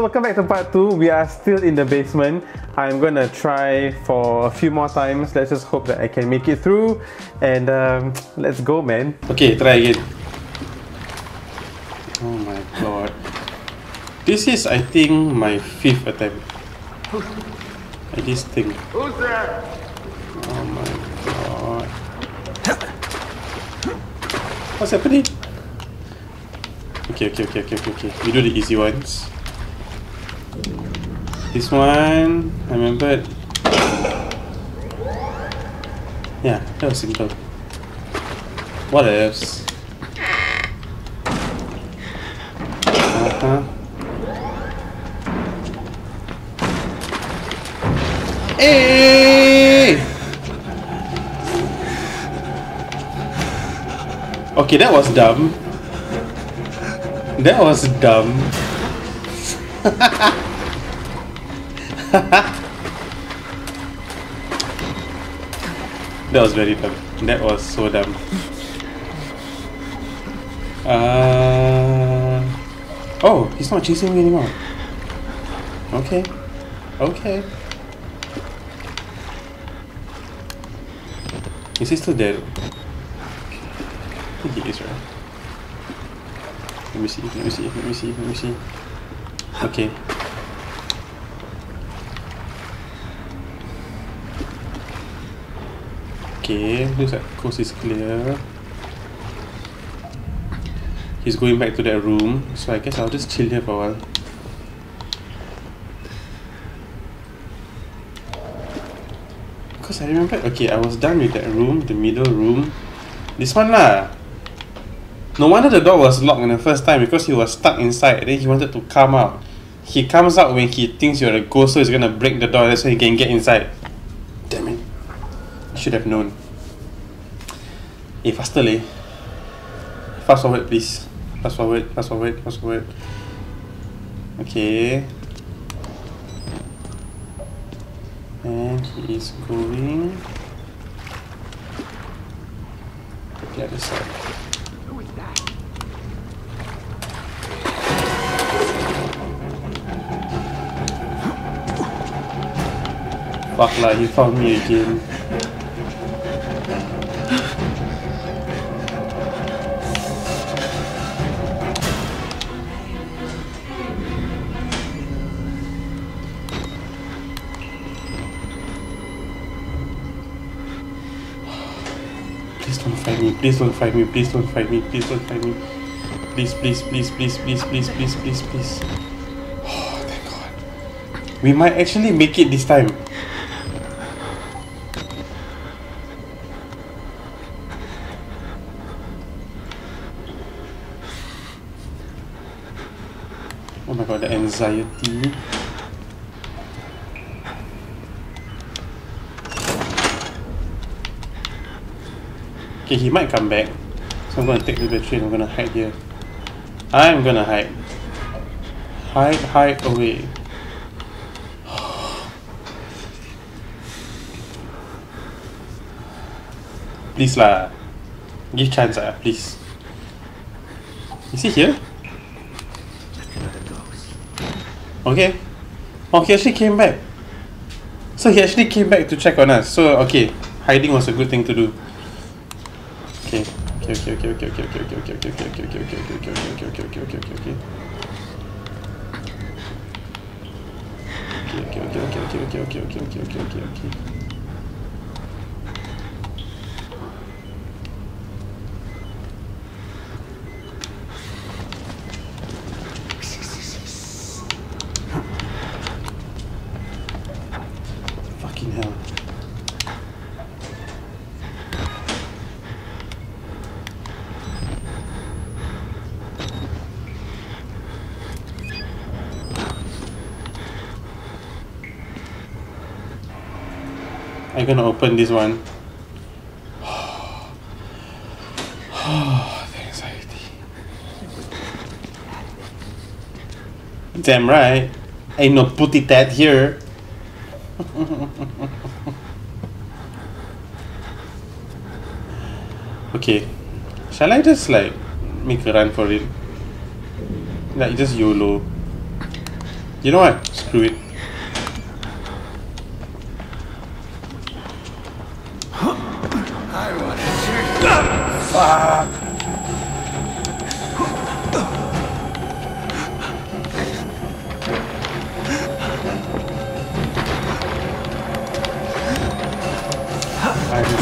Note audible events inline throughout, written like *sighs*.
Welcome back to part 2. We are still in the basement. I'm gonna try for a few more times. Let's just hope that I can make it through. And um, let's go, man. Okay, try again. Oh my god. This is, I think, my fifth attempt. At this thing. Who's there? Oh my god. What's happening? Okay, okay, okay, okay, okay, okay. We do the easy ones. This one, I remembered. Yeah, that was simple. What else? Uh-huh. Hey! Okay, that was dumb. That was dumb. *laughs* *laughs* that was very dumb. That was so dumb. Uh, oh, he's not chasing me anymore. Okay. Okay. Is he still there? I think he is, right? Let me see, let me see, let me see, let me see. Okay. Okay, looks like coast is clear. He's going back to that room, so I guess I'll just chill here for a while. Because I remember, okay, I was done with that room, the middle room. This one lah. No wonder the door was locked in the first time because he was stuck inside. Then he wanted to come out. He comes out when he thinks you're a ghost, so he's gonna break the door. That's why he can get inside. Damn it! I should have known. Hey, faster leh. Fast forward, please. Fast forward. Fast forward. Fast forward. Okay. And he is going. The other side. Who is that? Fuck lah, he found me again. Please don't find me, please don't find me, please don't find me. Please, please, please, please, please, please, please, please, please. Oh, thank God. We might actually make it this time. Oh my god, the anxiety. Okay, he might come back. So I'm gonna take the battery and I'm gonna hide here. I'm gonna hide. Hide, hide away. Please lah. Give chance ah, please. Is he here? Okay. Oh, he actually came back. So he actually came back to check on us. So okay, hiding was a good thing to do. Okay. Okay, okay, okay, okay, okay, okay, okay, okay, okay, okay, okay, okay, okay, okay, okay, okay, okay, okay, okay, okay. Okay, okay, okay, okay, okay, okay, okay, okay, gonna open this one. *sighs* *sighs* the anxiety. Damn right. Ain't no putty tat here. *laughs* okay. Shall I just like make a run for it? Like just YOLO. You know what? Screw it.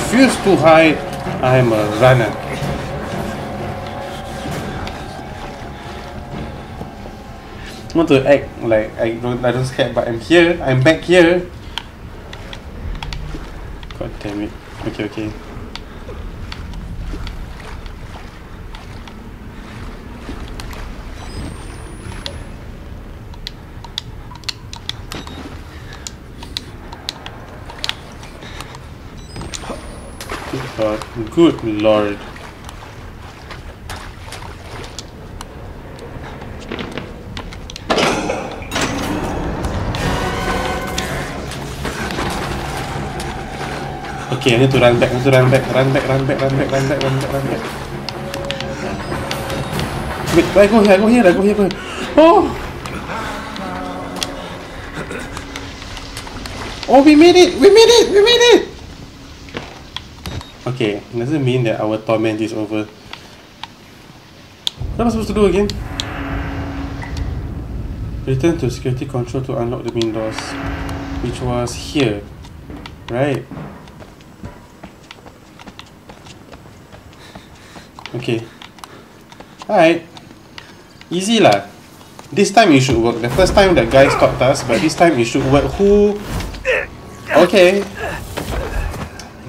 I refuse to hide. I'm a runner. Want to act like I don't I don't scared but I'm here. I'm back here. God damn it. Okay, okay. Good God. Good Lord. Okay, I need to run back, I need to run back, run back, run back, run back, run back, run back, run back. Wait, I go here, I go here, I go here, go here. Oh! Oh, we made it! We made it! We made it! Okay, doesn't mean that our torment is over. What am I supposed to do again? Return to security control to unlock the main doors, which was here, right? Okay. Alright. Easy lah. This time it should work. The first time that guy stopped us, but this time it should work. Who? Okay.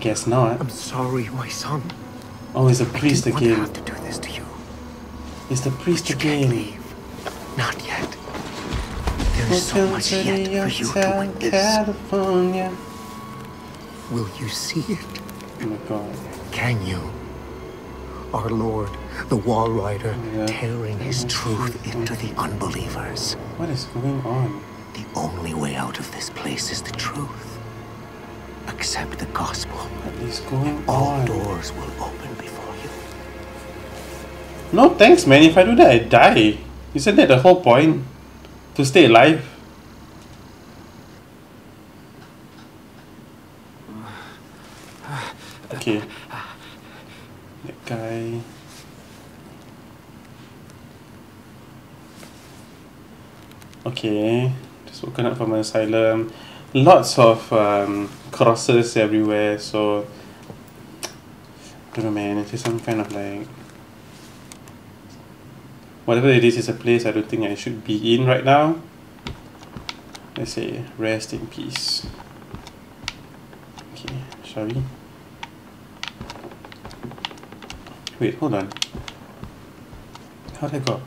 Guess not. I'm sorry, my son. Oh, it's a priest to again. have to do this to you. It's the priest You can't leave. Not yet. There is so much yet for you to witness. California. Will you see it? Oh my god. Can you? Our Lord, the Walrider, Yeah. tearing his truth into the unbelievers. What is going on? The only way out of this place is the truth. Accept the gospel. What is going All on? doors will open before you. No thanks, man. If I do that, I die. Isn't that the whole point? To stay alive? Okay. That guy. Okay. Just woken up from an asylum. Lots of um, crosses everywhere, so. I don't know, man. It's just some kind of like whatever it is is a place I don't think I should be in right now. Let's say rest in peace. Okay, shall we? Wait, hold on. How did I go?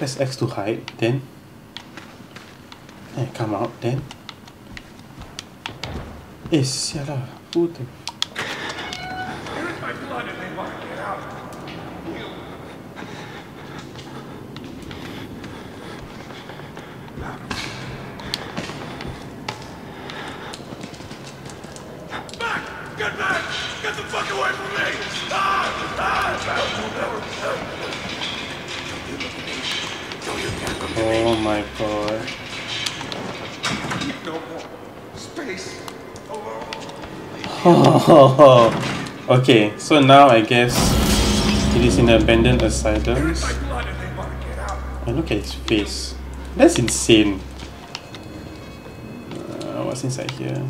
Press X to hide, then then I come out, then Eh, sial lah. Who the *laughs* okay, so now I guess it is in an abandoned asylum. My and they want to get out. And look at his face. That's insane. Uh, what's inside here?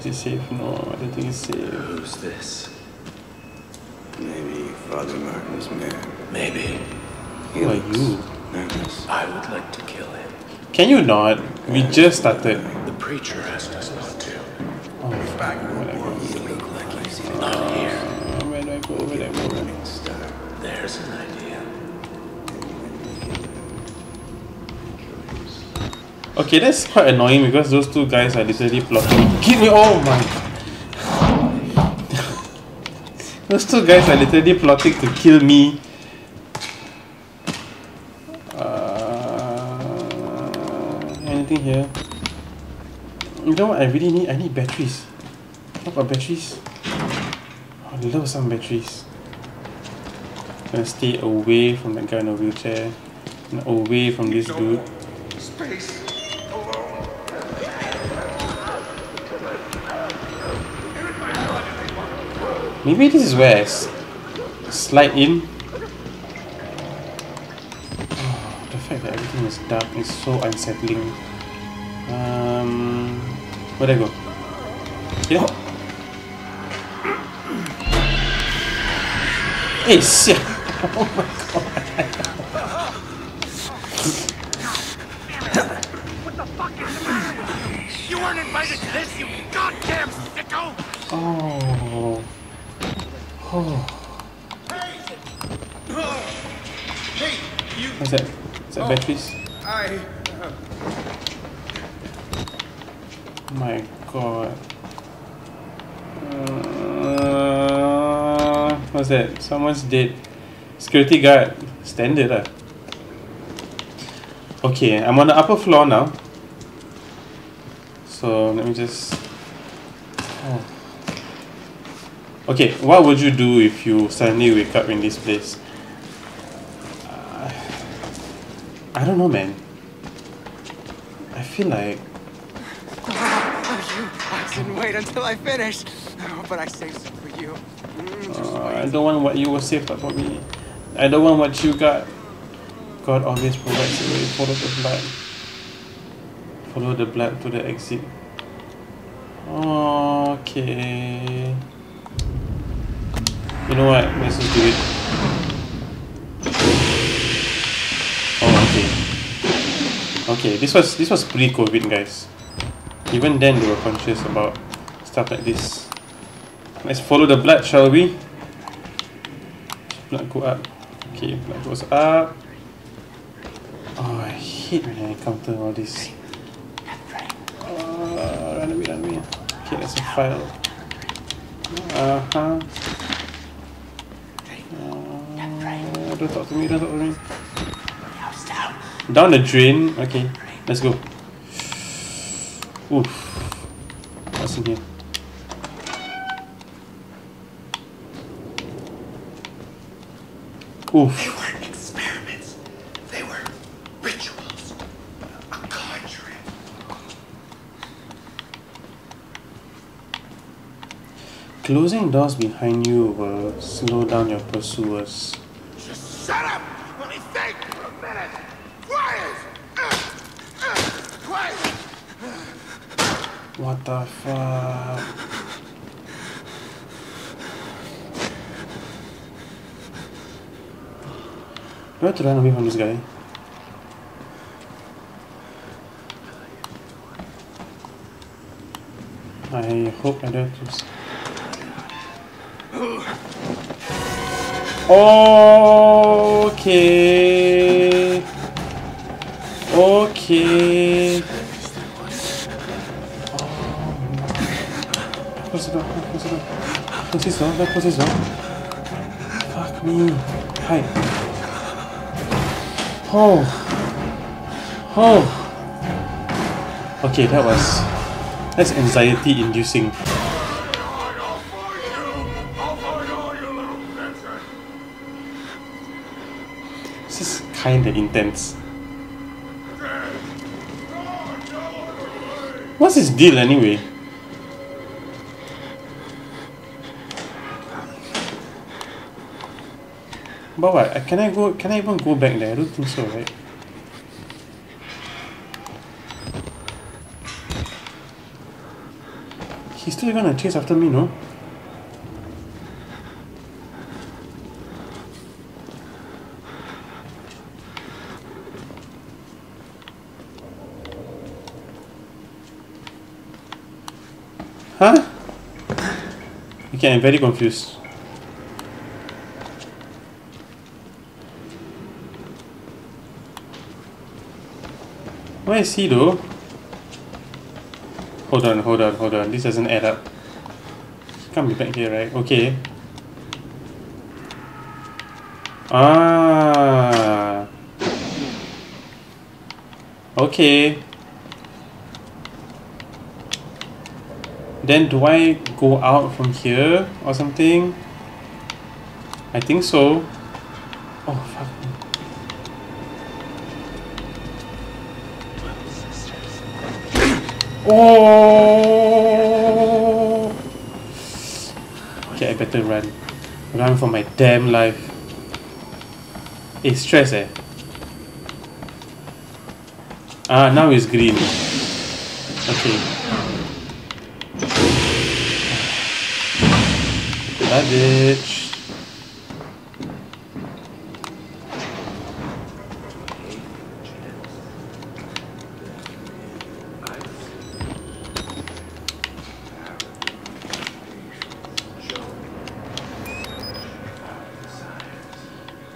Is it safe? No, I don't think it's safe. Who's this? Maybe Father Martin's man. Maybe. He Who are you? Nervous. I would like to kill him. Can you not? We just started. The preacher asked us not to. Fuck. Where do I go? You look like he's in Not here. Uh, Where do I go? Where do I go? running. There's an idea. Okay, that's quite annoying because those two guys are literally plotting. Give me! Oh my! *laughs* those two guys are literally plotting to kill me. Uh, anything here? You know what? I really need. I need batteries. What about batteries? I love some batteries. Gonna stay away from that guy in a wheelchair. And away from this dude. Space. Maybe this is where I slide in. Oh, the fact that everything is dark is so unsettling. Um, where'd I go? Here? Hey, *laughs* shit! Oh my god! what the fuck is the matter? You weren't invited to this, you goddamn sicko! Oh. Oh. Hey, you. What's that? Is that oh. batteries? I. Oh my god. That? Someone's dead. Security guard. Standard lah. Okay, I'm on the upper floor now. So let me just. Oh. Okay, what would you do if you suddenly wake up in this place? I don't know, man. I feel like oh, I didn't wait until I finished. Oh, but I saved some you. I don't want what you will save up for me. I don't want what you got. God always provides a way. Follow the blood. Follow the blood to the exit. Okay. You know what? Let's just do it. Oh, okay. Okay, this was this was pre-COVID, guys. Even then, they were conscious about stuff like this. Let's follow the blood, shall we? Blood go up. Okay, blood goes up. Oh, I hate when I encounter all this. Uh, run away, run away. Okay, that's a file. Uh huh. Uh, don't talk to me, don't talk to me. Down the drain. Okay, let's go. Oof. What's in here? Oof. They weren't experiments. They were rituals. A conjuring. Closing doors behind you will slow down your pursuers. Just shut up! Let me think for a minute! Quiet! Uh, uh, quiet! What the fuck? Do I have to run away from this guy? I hope I don't have to. s- Okay. Okay. Close the door, close the door. Close this door, close this door. Fuck me. Hi. Oh. Oh. Okay, that was. That's anxiety inducing. I'll find you! I'll find all you little bitches! This is kinda intense. What's his deal anyway? But what? Uh, can I go? Can I even go back there? I don't think so, right? He's still gonna chase after me, no? Huh? Okay, I'm very confused. Is he though? Hold on, hold on, hold on. This doesn't add up. Can't be back here, right? Okay. Ah. Okay. Then do I go out from here or something? I think so. Oh! Okay, I better run. Run for my damn life. It's stress eh? Ah, now it's green. Okay. Luggage.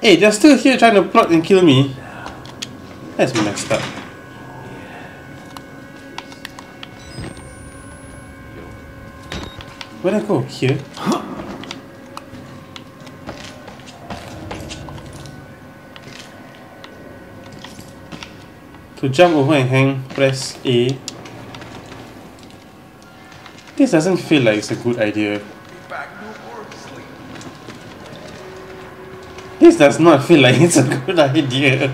Hey, they're still here trying to plot and kill me. That's messed up. Where'd I go? Here? to jump over and hang, press A. This doesn't feel like it's a good idea. This does not feel like it's a good idea.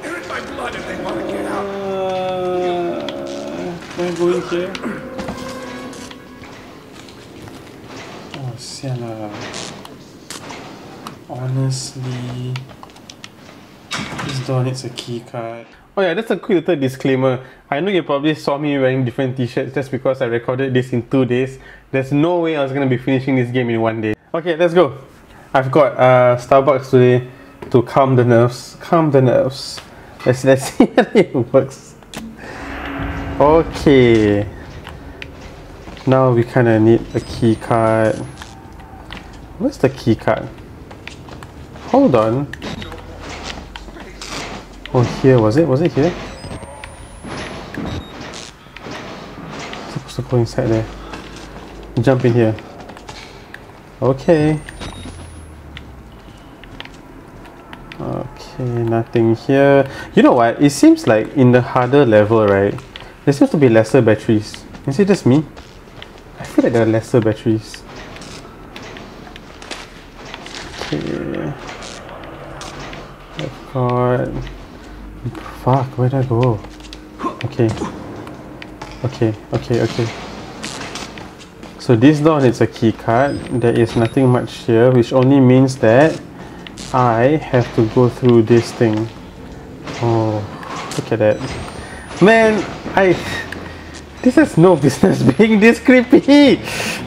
They're in my blood if they want to get out. Uh, can I go in here? Needs a key card. Oh yeah, that's a quick little disclaimer. I know you probably saw me wearing different t-shirts just because I recorded this in two days. There's no way I was gonna be finishing this game in one day. Okay, let's go. I've got uh, Starbucks today to calm the nerves. Calm the nerves. Let's let's *laughs* see how it works. Okay. Now we kind of need a key card. Where's the key card? Hold on. Oh, here was it? Was it here? Supposed to go inside there. Jump in here. Okay. Okay, nothing here. You know what? It seems like in the harder level, right? There seems to be lesser batteries. Is it just me? I feel like there are lesser batteries. Okay. I've got. Fuck, where'd I go? Okay. Okay, okay, okay. So this door needs a key card. There is nothing much here, which only means that I have to go through this thing. Oh, look at that. Man, I... This has no *laughs* business being this creepy!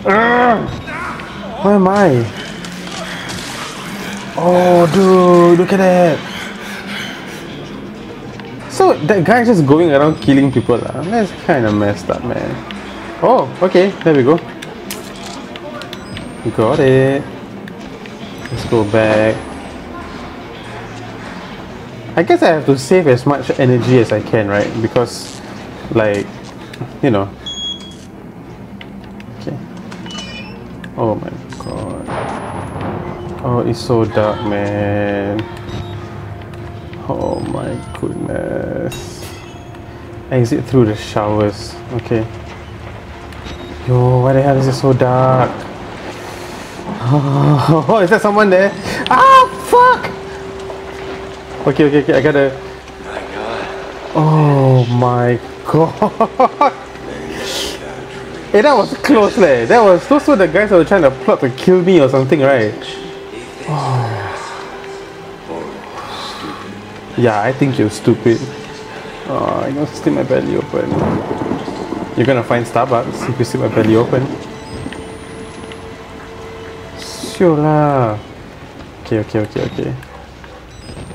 Ugh. Where am I? Oh, dude, look at that! So that guy just going around killing people. Uh. That's kind of messed up, man. Oh, okay, there we go. Got it. Let's go back. I guess I have to save as much energy as I can, right? Because, like, you know. Okay. Oh my god. Oh, it's so dark, man. Oh my goodness. Exit through the showers. Okay. Yo, why the hell is it so dark? *laughs* Oh, is that someone there? Ah, fuck! Okay, okay, okay, I gotta. Oh my god! *laughs* hey, that was close, leh. That was those were the guys that were trying to plot to kill me or something, right? Yeah, I think you're stupid. Uh, oh, I'm gonna stick my belly open. You're gonna find Starbucks if you see my belly open. Sure lah. Okay, okay, okay, okay.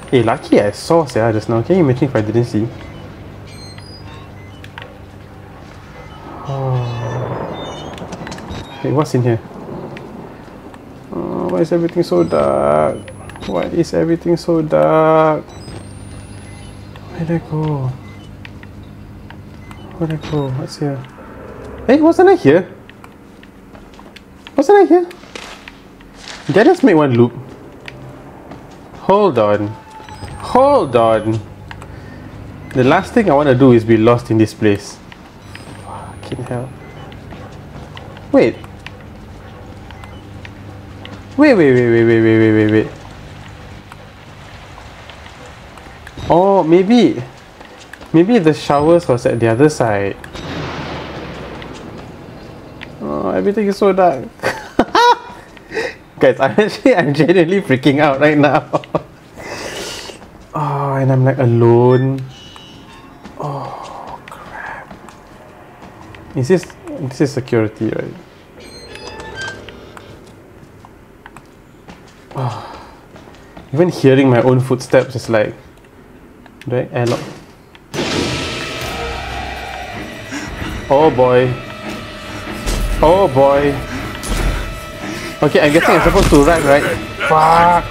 Hey, lucky I saw Sarah just now. Can you imagine if I didn't see? *sighs* Oh. Hey, what's in here? Oh, why is everything so dark? Why is everything so dark? Where'd I go? Where'd I go? What's here? Hey, wasn't I here? Wasn't I here? Did I just make one loop? Hold on. Hold on. The last thing I want to do is be lost in this place. Fucking hell. Wait. Wait, wait, wait, wait, wait, wait, wait, wait, wait. Oh, maybe, maybe the showers was at the other side. Oh, everything is so dark. *laughs* Guys, I'm actually, I'm genuinely freaking out right now. *laughs* oh, and I'm like alone. Oh, crap. Is this, this is security, right? Oh, *sighs* even hearing my own footsteps is like, I airlock? Oh boy. Oh boy. Okay, I'm guessing I'm supposed to run, right? Fuck.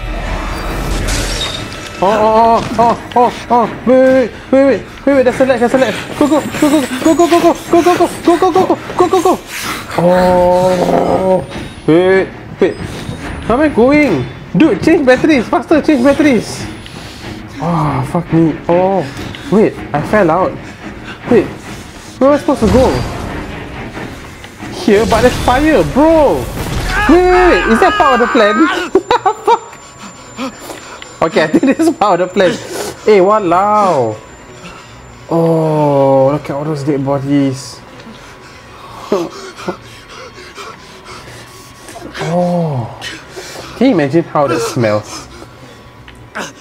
Oh, oh, oh, oh, oh, wait, wait, wait, wait, wait, wait, there's a ledge, there's a ledge. Go, go, go, go, go, go, go, go, go, go, go, go, go, go, go, go, go. Oh, wait, wait. How am I going? Dude, change batteries, faster, change batteries. Oh, fuck me. Oh, wait, I fell out. Wait, where am I supposed to go? Here, but there's fire, bro. Wait, wait, wait, is that part of the plan? *laughs* Fuck. okay, I think *laughs* this is part of the plan. Hey, walao. Oh, look at all those dead bodies. oh. Can you imagine how that smells?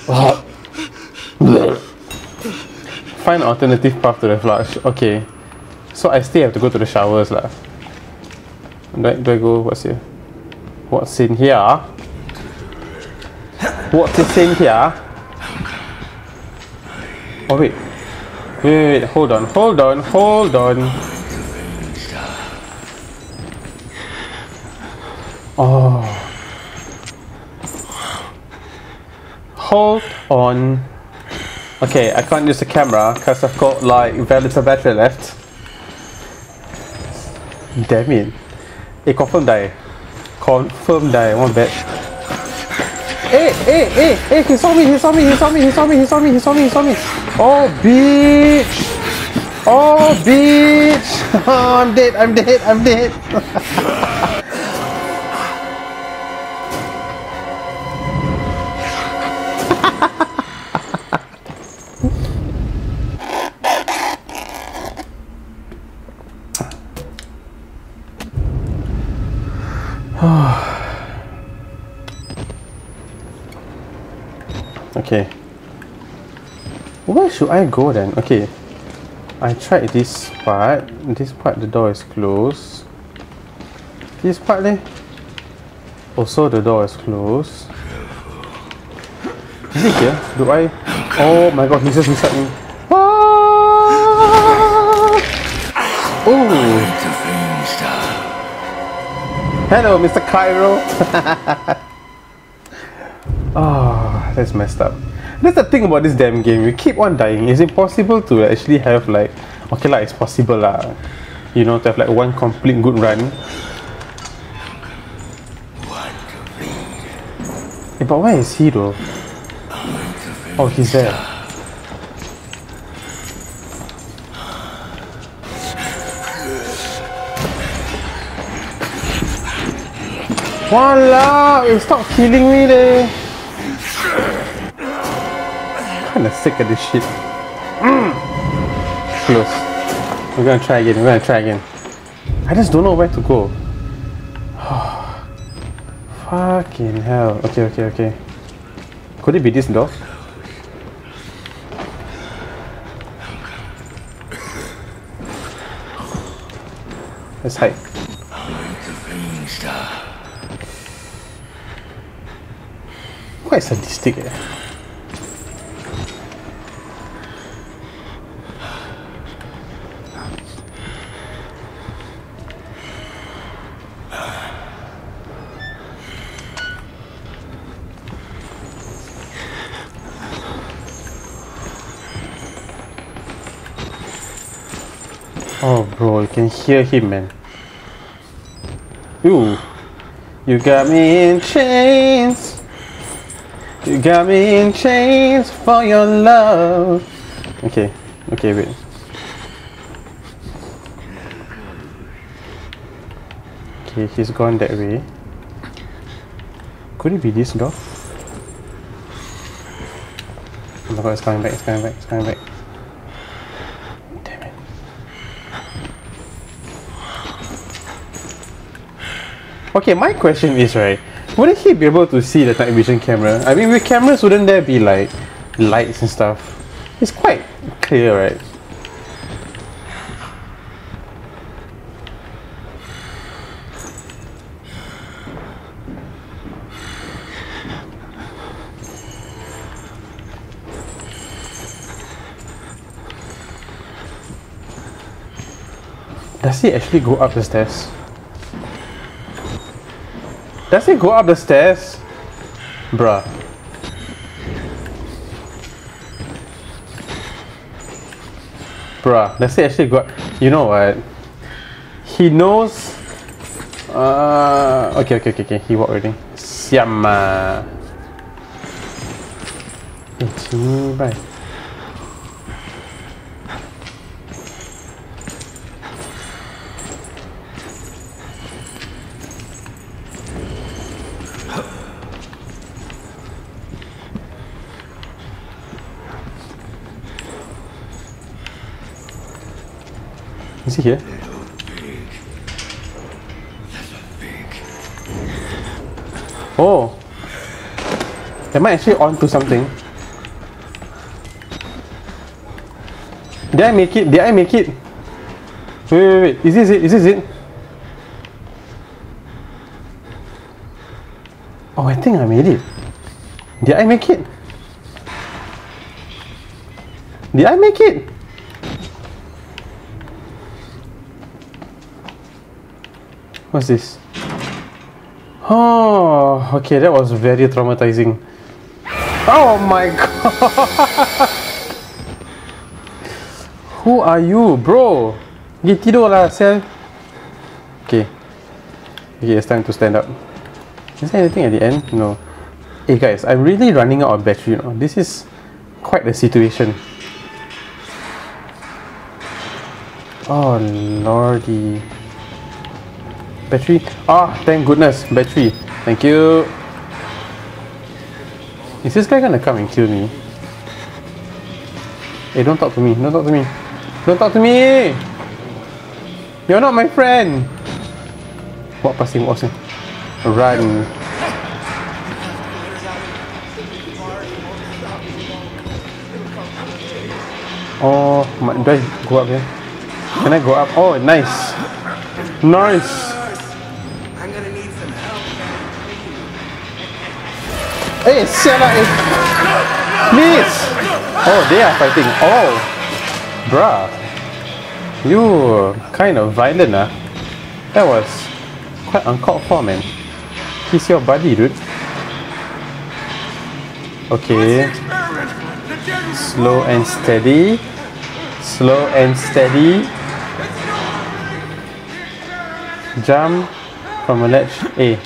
Oh. Find alternative path to the flush. Okay. So I still have to go to the showers lah. Do I, do I go? What's here? What's in here? What is in here? Oh wait. Wait, wait, wait, hold on, hold on, hold on. Oh. Hold on. Okay, I can't use the camera because I've got like very little battery left. Damn it. It confirm die. Confirm die, one bet. Hey, hey, hey, hey, he saw me, he saw me, he saw me, he saw me, he saw me, he saw me, he saw me. Oh, bitch. Oh, bitch. Oh, *laughs* I'm dead, I'm dead, I'm dead. *laughs* should I go then? Okay. I tried this part. This part the door is closed. This part there. Also the door is closed. Is it here? Do I? Oh my god, he's just beside me. Ah! Oh! Hello, Mr. Cairo. oh, *laughs* that's messed up. That's the thing about this damn game. You keep on dying. It's impossible to actually have like, okay lah, it's possible lah. You know, to have like one complete good run. Eh, but where is he though? Oh, he's there. Walao, eh, stop killing me leh. Kinda sick of this shit. Mm. Close. We're gonna try again, we're gonna try again. I just don't know where to go. *sighs* Fucking hell. Okay, okay, okay. Could it be this door? Let's hide. Quite sadistic eh. Can hear him man. Ooh. You got me in chains. You got me in chains for your love. Okay, okay, wait. Okay, he's gone that way. Could it be this door? Oh my god, it's coming back, it's coming back, it's coming back. Okay, my question is right, wouldn't he be able to see the night vision camera? I mean, with cameras, wouldn't there be like lights and stuff? It's quite clear, right? Does he actually go up the stairs? Does he go up the stairs? Bruh. Bruh, does he actually go? You know what? He knows. Uh, okay, okay, okay, okay. He walked already. Siam. Eh, sini, bye. Here? Oh. Am I actually on to something? Did I make it? Did I make it? Wait, wait, wait. Is this it? Is this it? Oh, I think I made it. Did I make it? Did I make it? What's this? Oh, okay, that was very traumatizing. Oh my *laughs* god! Who are you, bro? Pergi tidur lah, sel. Okay. Okay, it's time to stand up. Is there anything at the end? No. Hey guys, I'm really running out of battery. You know? This is quite the situation. Oh lordy. Battery. Ah, thank goodness. Battery. Thank you. Is this guy gonna come and kill me? Hey, don't talk to me. Don't talk to me. Don't talk to me! You're not my friend! What passing was Run. Oh, my, do I go up here? Can I go up? Oh, nice. Nice. Hey, shut up. eh. Please. Oh, they are fighting. Oh. Bruh. You kind of violent, ah. That was quite uncalled for, man. He's your buddy, dude. Okay. Slow and steady. Slow and steady. Jump from a ledge A.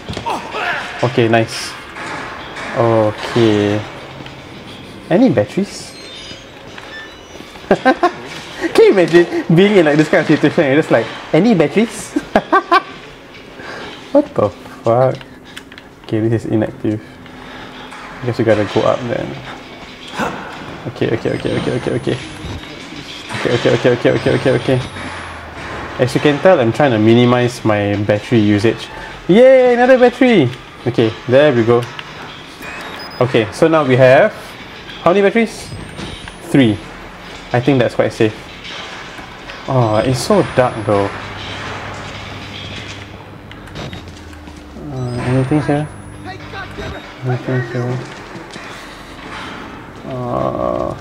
Okay, nice. Okay. Any batteries? *laughs* Can you imagine being in like this kind of situation and you're just like, any batteries? *laughs* what the fuck? Okay, this is inactive. I guess we gotta go up then. Okay, okay, okay, okay, okay, okay. Okay, okay, okay, okay, okay, okay, okay. As you can tell, I'm trying to minimize my battery usage. Yay, another battery! Okay, there we go. Okay, so now we have how many batteries? Three. I think that's quite safe. Oh, it's so dark though. Uh, anything here? Anything here? Uh.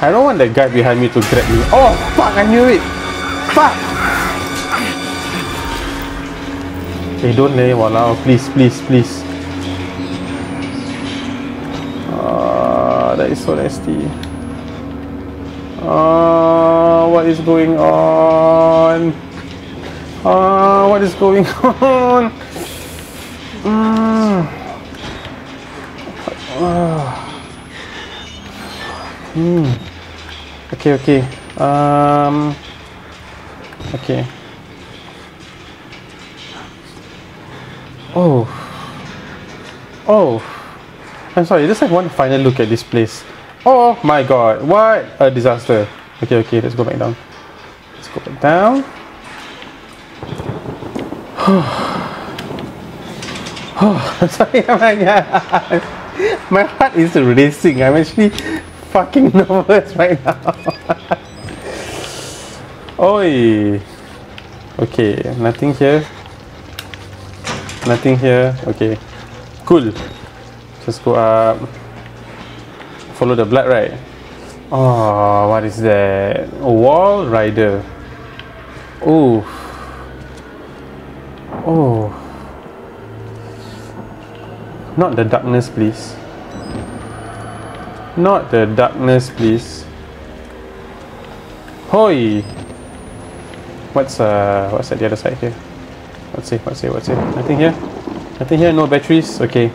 I don't want that guy behind me to grab me. Oh, fuck, I knew it. Fuck. Hey, don't lay, walao. Please, please, please. So nasty. Ah, what is going on? Ah, what is going *laughs* on? Mm. Ah. Hmm. Okay, okay. Um. Okay. Oh. Oh. I'm sorry, just have one final look at this place. Oh my god, what a disaster. Okay, okay, let's go back down. Let's go back down. oh, *sighs* I'm *sighs* sorry, *laughs* my god. My heart is racing. I'm actually fucking *laughs* nervous right now. *laughs* Oi. Okay, nothing here. Nothing here. Okay. Cool. Just go up. Follow the blood, right? Oh, what is that? Walrider. Oh. Oh. Not the darkness, please. Not the darkness, please. Hoi! What's uh what's at the other side here? Let's see, let's see, what's here? Nothing here? Nothing here, no batteries? Okay.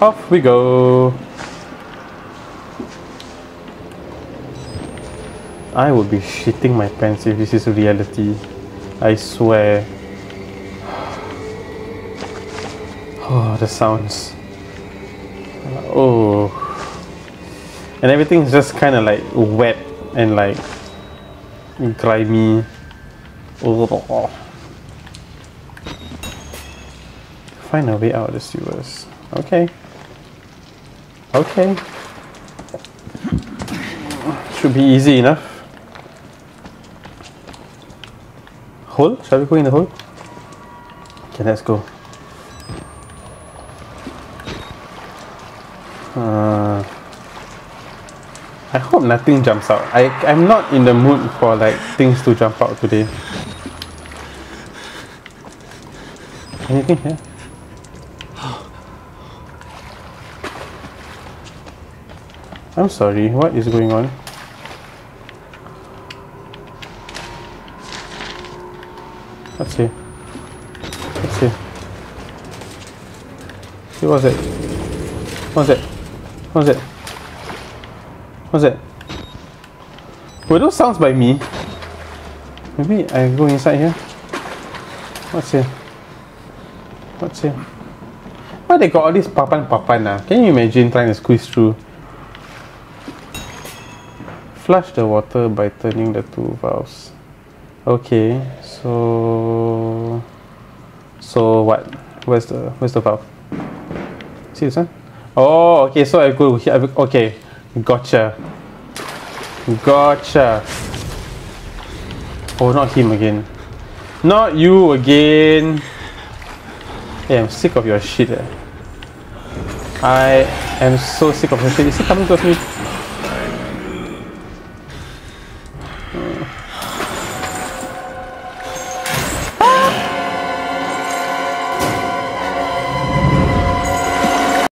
Off we go. I would be shitting my pants if this is reality. I swear. *sighs* Oh, the sounds. Oh. And everything's just kind of like wet and like grimy. Oh. *sighs* Find a way out of the sewers. Okay. Okay. Should be easy enough. Hole? Shall we go in the hole? Okay, let's go. Uh, I hope nothing jumps out. I, I'm not in the mood for like things to jump out today. Anything here? I'm sorry, what is going on? Let's see. Let's see. See what's it? What's it? What's it? What's it? Were those sounds by me? Maybe I go inside here. What's here? What's here? Why they got all these papan papan ah? Can you imagine trying to squeeze through? Flush the water by turning the two valves. Okay, so so what? Where's the where's the valve? See this one? Oh, okay. So I go here. Okay, gotcha. Gotcha. Oh, not him again. Not you again. I'm sick of your shit. Eh. I am so sick of your shit. Is he coming towards me?